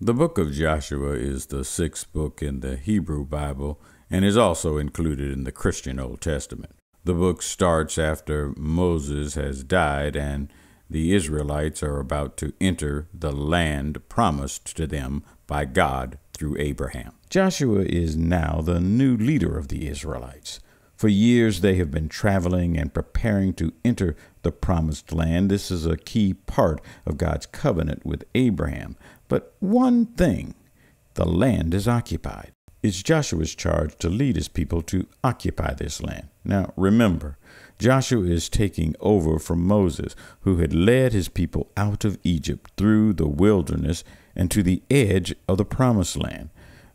The book of Joshua is the sixth book in the Hebrew Bible and is also included in the Christian Old Testament. The book starts after Moses has died and the Israelites are about to enter the land promised to them by God through Abraham. Joshua is now the new leader of the Israelites. For years they have been traveling and preparing to enter the promised land. This is a key part of God's covenant with Abraham. But one thing the land is occupied. It's Joshua's charge to lead his people to occupy this land. Now, remember, Joshua is taking over from Moses, who had led his people out of Egypt through the wilderness and to the edge of the promised land.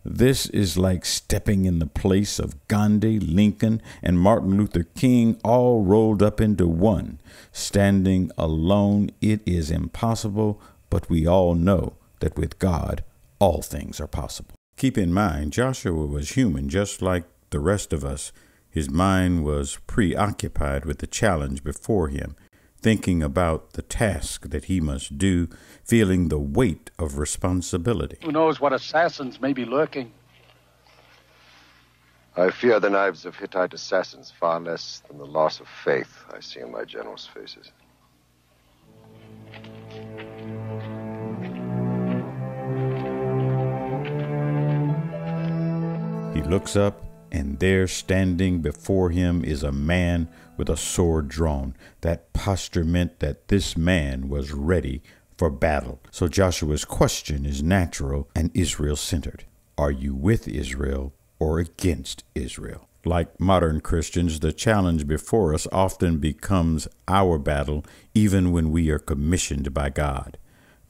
This is like stepping in the place of Gandhi, Lincoln, and Martin Luther King all rolled up into one. Standing alone, it is impossible, but we all know that with God, all things are possible. Keep in mind, Joshua was human just like the rest of us. His mind was preoccupied with the challenge before him, thinking about the task that he must do, feeling the weight of responsibility. Who knows what assassins may be lurking? I fear the knives of Hittite assassins far less than the loss of faith I see in my generals' faces. He looks up and there standing before him is a man with a sword drawn. That posture meant that this man was ready for battle. So Joshua's question is natural and Israel centered. Are you with Israel or against Israel? Like modern Christians, the challenge before us often becomes our battle, even when we are commissioned by God.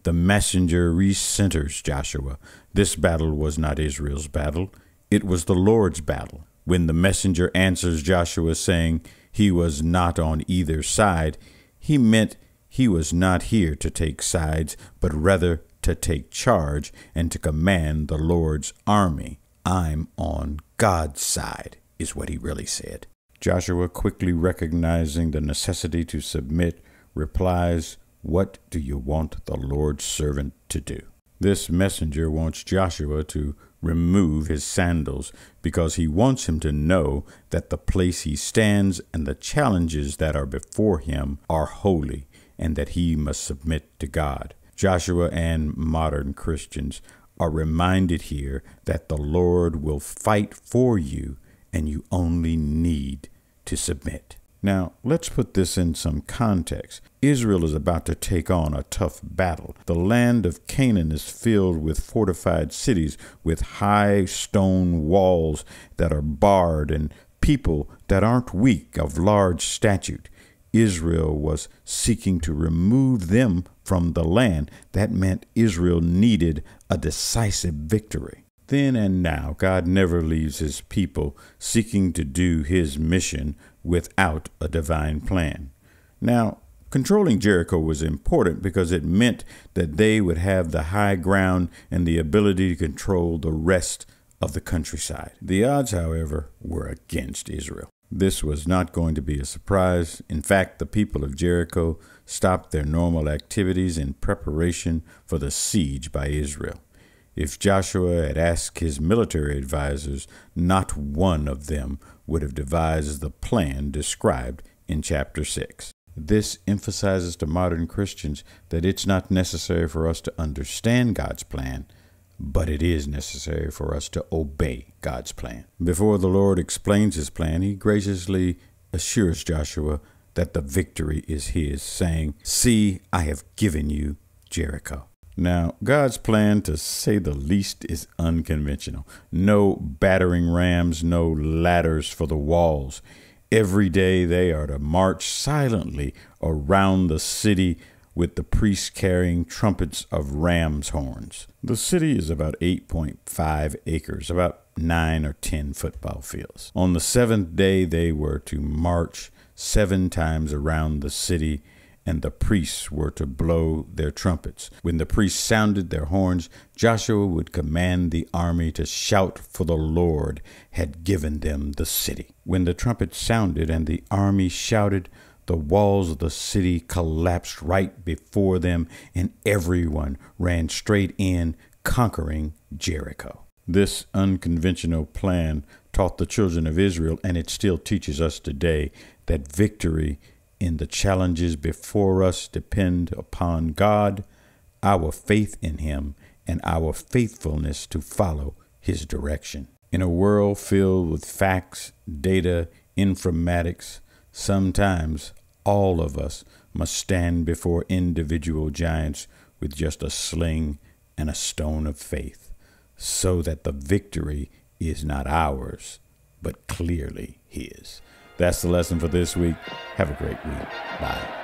The messenger recenters Joshua. This battle was not Israel's battle. It was the Lord's battle. When the messenger answers Joshua saying he was not on either side, he meant he was not here to take sides, but rather to take charge and to command the Lord's army. I'm on God's side, is what he really said. Joshua, quickly recognizing the necessity to submit, replies, What do you want the Lord's servant to do? This messenger wants Joshua to remove his sandals because he wants him to know that the place he stands and the challenges that are before him are holy and that he must submit to God. Joshua and modern Christians are reminded here that the Lord will fight for you and you only need to submit. Now, let's put this in some context. Israel is about to take on a tough battle. The land of Canaan is filled with fortified cities with high stone walls that are barred and people that aren't weak of large statute. Israel was seeking to remove them from the land. That meant Israel needed a decisive victory. Then and now, God never leaves his people seeking to do his mission without a divine plan. Now, controlling Jericho was important because it meant that they would have the high ground and the ability to control the rest of the countryside. The odds, however, were against Israel. This was not going to be a surprise. In fact, the people of Jericho stopped their normal activities in preparation for the siege by Israel. If Joshua had asked his military advisers, not one of them would have devised the plan described in chapter 6. This emphasizes to modern Christians that it's not necessary for us to understand God's plan, but it is necessary for us to obey God's plan. Before the Lord explains his plan, he graciously assures Joshua that the victory is his, saying, See, I have given you Jericho. Now, God's plan, to say the least, is unconventional. No battering rams, no ladders for the walls. Every day they are to march silently around the city with the priests carrying trumpets of ram's horns. The city is about 8.5 acres, about 9 or 10 football fields. On the seventh day, they were to march seven times around the city and the priests were to blow their trumpets. When the priests sounded their horns, Joshua would command the army to shout, for the Lord had given them the city. When the trumpets sounded and the army shouted, the walls of the city collapsed right before them, and everyone ran straight in, conquering Jericho. This unconventional plan taught the children of Israel, and it still teaches us today, that victory in the challenges before us depend upon God, our faith in Him, and our faithfulness to follow His direction. In a world filled with facts, data, informatics, sometimes all of us must stand before individual giants with just a sling and a stone of faith, so that the victory is not ours, but clearly His. That's the lesson for this week. Have a great week. Bye.